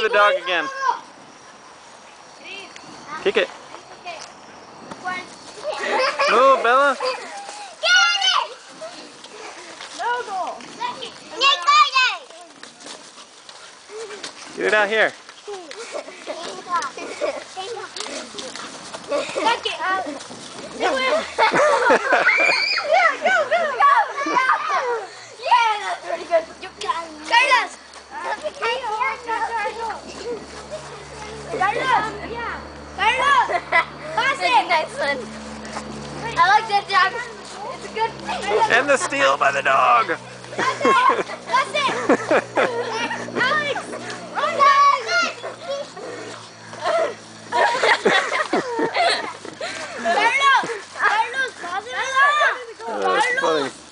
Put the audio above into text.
dog again. Kick it. Move, Bella. Get it out here. Next one. I like that dog. It's a good. And the steal by the dog. That's it. Alex. Carlos, Carlos.